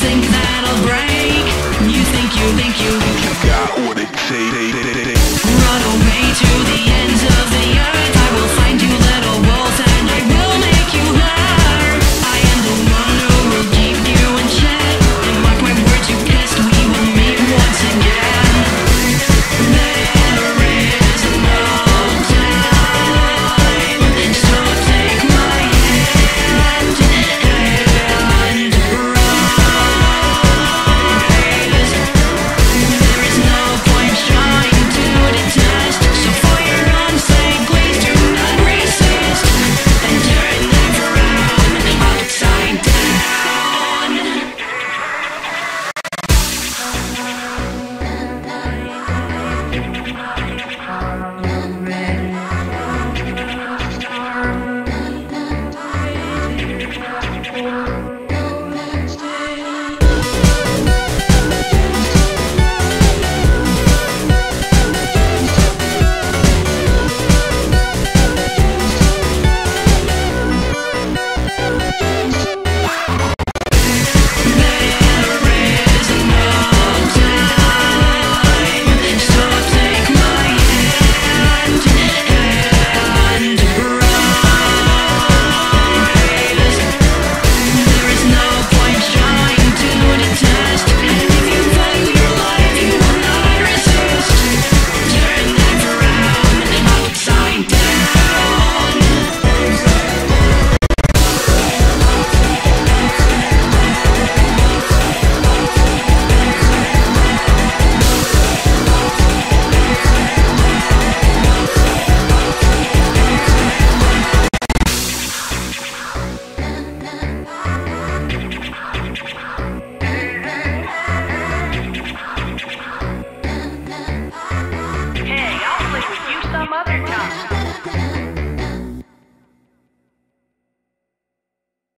think that'll break? You think you think you, you got what it takes?